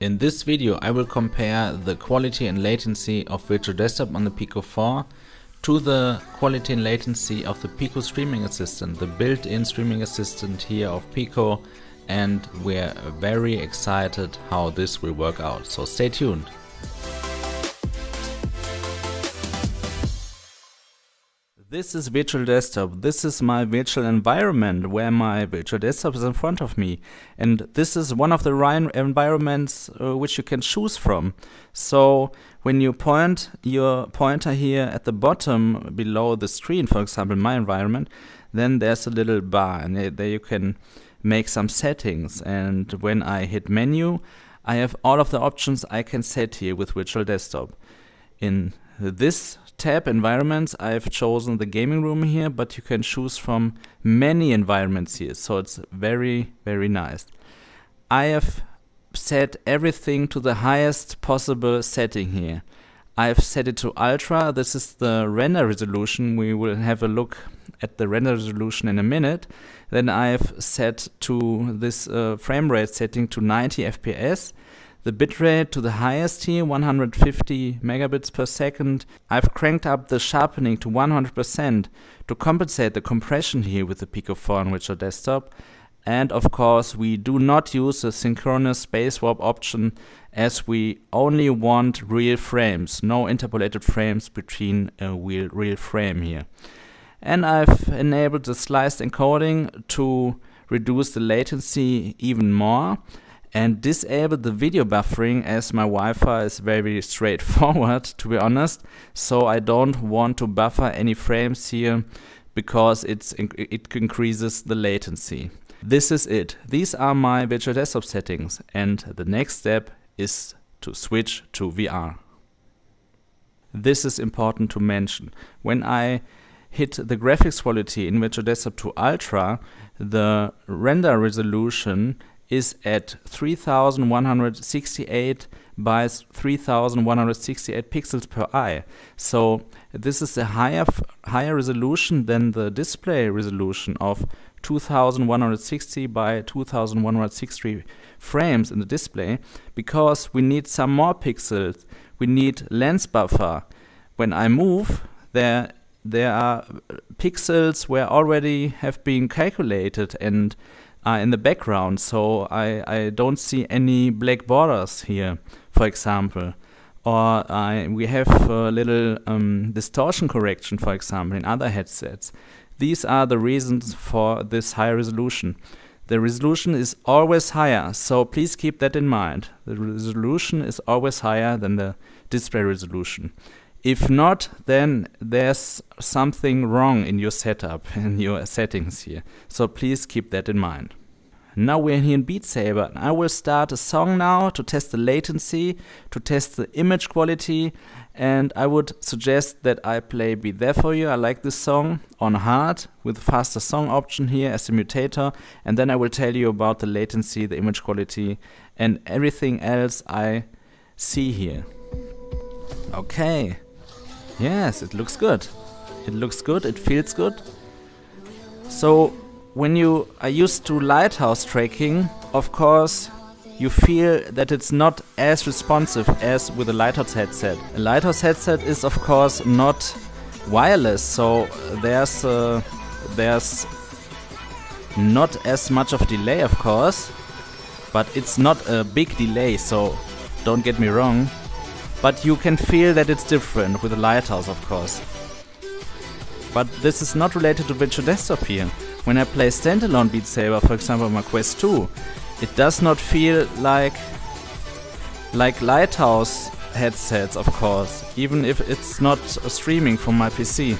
In this video I will compare the quality and latency of Virtual Desktop on the Pico 4 to the quality and latency of the Pico Streaming Assistant, the built-in streaming assistant here of Pico and we're very excited how this will work out, so stay tuned. This is Virtual Desktop. This is my virtual environment where my virtual desktop is in front of me. And this is one of the environments uh, which you can choose from. So when you point your pointer here at the bottom below the screen, for example, my environment, then there's a little bar and there you can make some settings. And when I hit menu, I have all of the options I can set here with Virtual Desktop. In this tab environments I've chosen the gaming room here but you can choose from many environments here so it's very very nice. I have set everything to the highest possible setting here. I've set it to ultra. This is the render resolution. We will have a look at the render resolution in a minute. Then I've set to this uh, frame rate setting to 90 FPS the bitrate to the highest here, 150 megabits per second. I've cranked up the sharpening to 100% to compensate the compression here with the Pico 4 on Virtual Desktop. And of course, we do not use the synchronous space warp option as we only want real frames, no interpolated frames between a real, real frame here. And I've enabled the sliced encoding to reduce the latency even more and disable the video buffering as my Wi-Fi is very straightforward to be honest so I don't want to buffer any frames here because it's it increases the latency. This is it. These are my virtual desktop settings and the next step is to switch to VR. This is important to mention. When I hit the graphics quality in Virtual Desktop to Ultra, the render resolution is at 3168 by 3168 pixels per eye. So this is a higher higher resolution than the display resolution of 2160 by 2160 frames in the display because we need some more pixels. We need lens buffer. When I move, there there are pixels where already have been calculated and are in the background, so I, I don't see any black borders here, for example. Or I, we have a little um, distortion correction, for example, in other headsets. These are the reasons for this high resolution. The resolution is always higher, so please keep that in mind. The resolution is always higher than the display resolution. If not, then there's something wrong in your setup, in your settings here. So please keep that in mind. Now we're here in Beat Saber. I will start a song now to test the latency, to test the image quality, and I would suggest that I play Be There For You. I like this song on hard with faster song option here as a mutator, and then I will tell you about the latency, the image quality, and everything else I see here. Okay. Yes, it looks good. It looks good, it feels good. So when you are used to lighthouse tracking, of course, you feel that it's not as responsive as with a lighthouse headset. A lighthouse headset is of course not wireless, so there's uh, there's not as much of delay, of course, but it's not a big delay, so don't get me wrong. But you can feel that it's different with a lighthouse, of course. But this is not related to Virtual Desktop here. When I play standalone Beat Saber, for example my Quest 2, it does not feel like like Lighthouse headsets, of course, even if it's not streaming from my PC.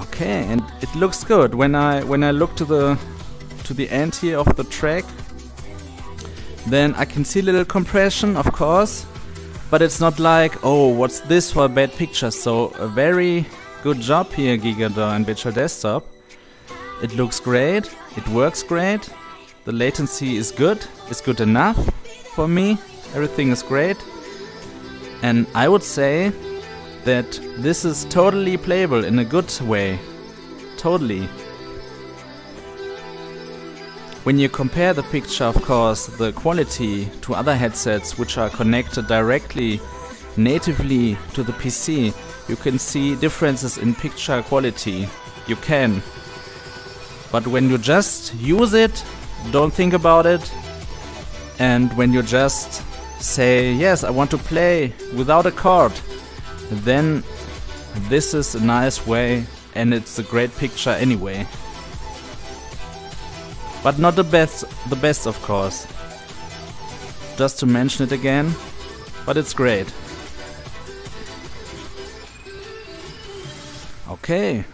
Okay, and it looks good when I when I look to the to the end here of the track. Then I can see a little compression, of course, but it's not like, oh, what's this for a bad picture? So a very good job here, Guy Godin and Virtual Desktop. It looks great, it works great, the latency is good, it's good enough for me, everything is great. And I would say that this is totally playable in a good way. Totally. When you compare the picture, of course, the quality to other headsets which are connected directly natively to the PC, you can see differences in picture quality. You can. But when you just use it, don't think about it, and when you just say, yes, I want to play without a cord, then this is a nice way and it's a great picture anyway. But not the best, the best of course. Just to mention it again, but it's great. Okay,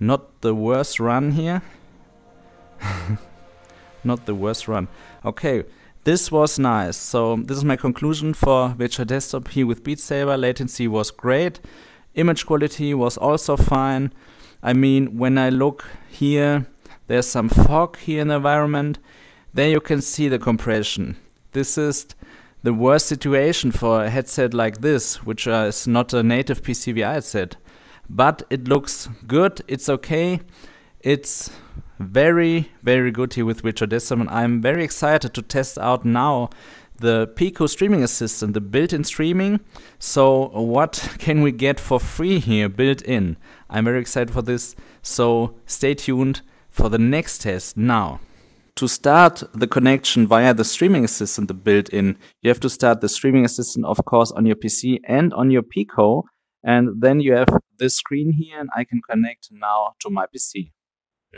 not the worst run here. not the worst run. Okay, this was nice. So this is my conclusion for Virtual Desktop here with Beat Saber. Latency was great. Image quality was also fine. I mean, when I look here, there's some fog here in the environment. There you can see the compression. This is the worst situation for a headset like this, which is not a native PCVR headset. But it looks good, it's okay. It's very, very good here with Desktop, and I'm very excited to test out now the Pico streaming assistant, the built-in streaming. So what can we get for free here built in? I'm very excited for this. So stay tuned for the next test now. To start the connection via the streaming assistant, the built-in, you have to start the streaming assistant, of course, on your PC and on your Pico. And then you have this screen here and I can connect now to my PC.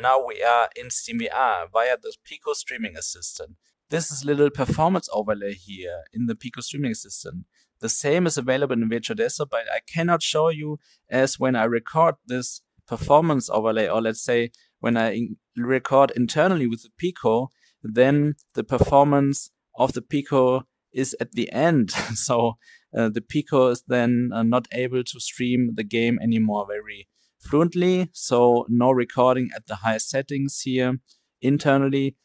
Now we are in SteamVR via the Pico streaming assistant. This is little performance overlay here in the Pico streaming assistant. The same is available in Virtual Desktop, but I cannot show you as when I record this performance overlay, or let's say when I record internally with the Pico, then the performance of the Pico is at the end. so uh, the Pico is then uh, not able to stream the game anymore very fluently. So no recording at the highest settings here internally.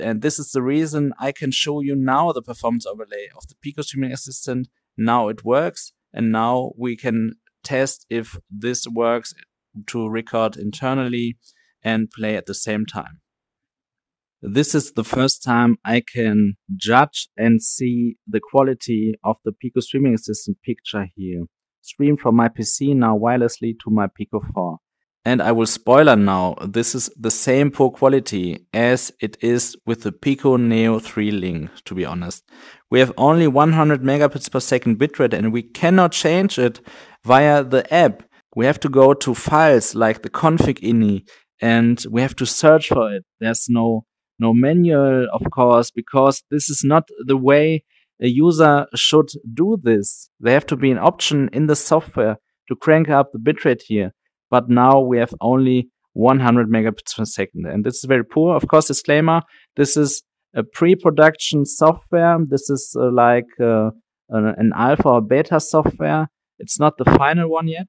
And this is the reason I can show you now the performance overlay of the Pico Streaming Assistant. Now it works. And now we can test if this works to record internally and play at the same time. This is the first time I can judge and see the quality of the Pico Streaming Assistant picture here. Stream from my PC now wirelessly to my Pico 4. And I will spoiler now, this is the same poor quality as it is with the Pico Neo 3 Link, to be honest. We have only 100 megabits per second bitrate and we cannot change it via the app. We have to go to files like the config ini and we have to search for it. There's no no manual, of course, because this is not the way a user should do this. There have to be an option in the software to crank up the bitrate here. But now we have only 100 megabits per second. And this is very poor. Of course, disclaimer. This is a pre-production software. This is uh, like uh, an alpha or beta software. It's not the final one yet.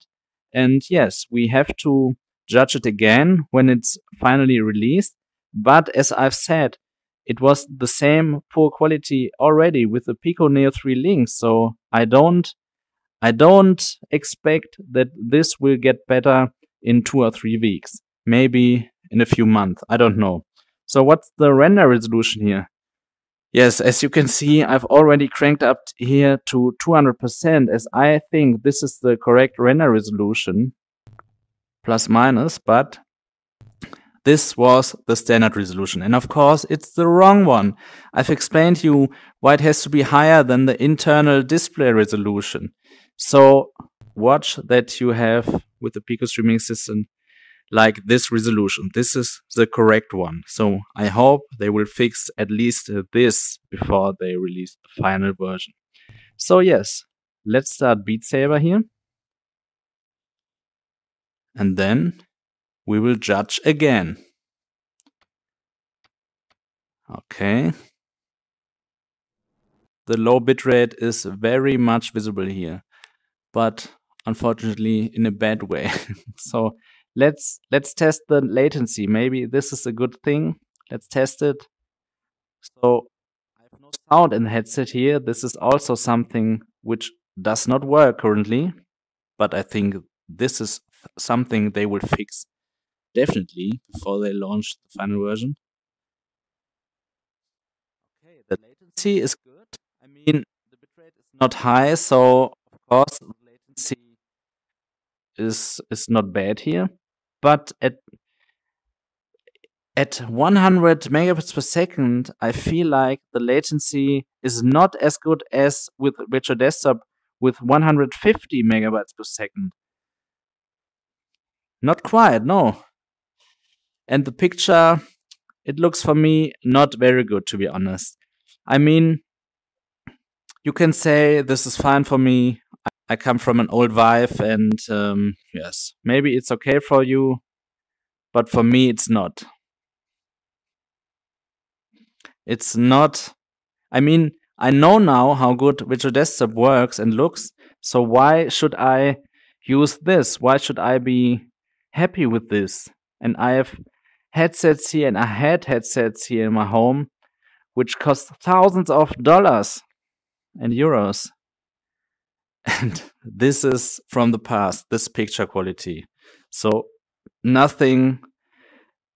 And yes, we have to judge it again when it's finally released. But as I've said, it was the same poor quality already with the Pico Neo 3 Link. So I don't, I don't expect that this will get better in two or three weeks. Maybe in a few months. I don't know. So what's the render resolution here? Yes, as you can see, I've already cranked up here to 200% as I think this is the correct render resolution plus minus, but this was the standard resolution. And of course, it's the wrong one. I've explained to you why it has to be higher than the internal display resolution. So watch that you have with the Pico streaming assistant like this resolution. This is the correct one. So I hope they will fix at least this before they release the final version. So yes, let's start Beat Saber here. And then we will judge again. Okay. The low bitrate is very much visible here, but unfortunately in a bad way. so let's let's test the latency. Maybe this is a good thing. Let's test it. So I have no sound in the headset here. This is also something which does not work currently, but I think this is something they will fix definitely before they launch the final version. Okay, the latency is good. I mean, the bitrate is not high, so of course the latency is is not bad here. But at at 100 megabits per second, I feel like the latency is not as good as with Virtual Desktop with 150 megabytes per second. Not quite, no. And the picture, it looks for me not very good, to be honest. I mean, you can say this is fine for me. I come from an old Vive, and um, yes, maybe it's okay for you, but for me, it's not. It's not. I mean, I know now how good Virtual Desktop works and looks, so why should I use this? Why should I be happy with this? And I have headsets here, and I had headsets here in my home, which cost thousands of dollars and euros. And this is from the past, this picture quality. So nothing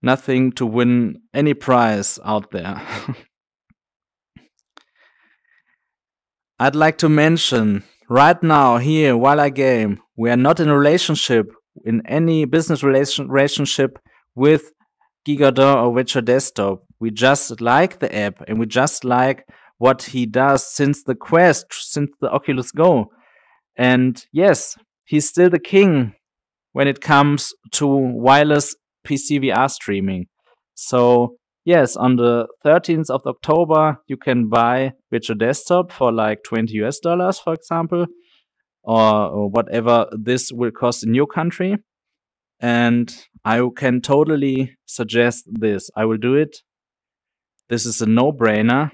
nothing to win any prize out there. I'd like to mention right now, here, while I game, we are not in a relationship, in any business relation, relationship with Guy Godin or Virtual Desktop. We just like the app and we just like what he does since the Quest, since the Oculus Go. And yes, he's still the king when it comes to wireless PC VR streaming. So yes, on the 13th of October, you can buy Virtual Desktop for like 20 US dollars, for example, or, whatever this will cost in your country. And I can totally suggest this. I will do it. This is a no-brainer.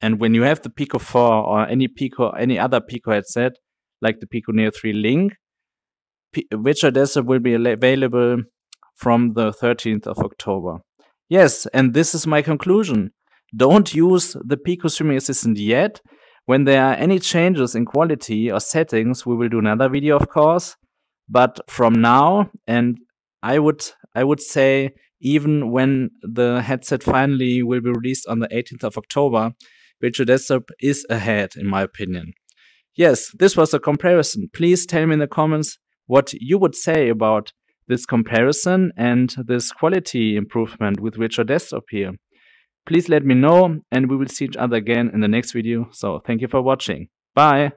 And when you have the Pico 4 or any Pico, any other Pico headset, like the Pico Neo 3 Link, P Virtual Desktop will be available from the 13th of October. Yes, and this is my conclusion. Don't use the Pico Streaming Assistant yet. When there are any changes in quality or settings, we will do another video, of course. But from now, and I would I would say even when the headset finally will be released on the 18th of October, Virtual Desktop is ahead, in my opinion. Yes, this was a comparison. Please tell me in the comments what you would say about this comparison and this quality improvement with Virtual Desktop here. Please let me know and we will see each other again in the next video. So thank you for watching. Bye.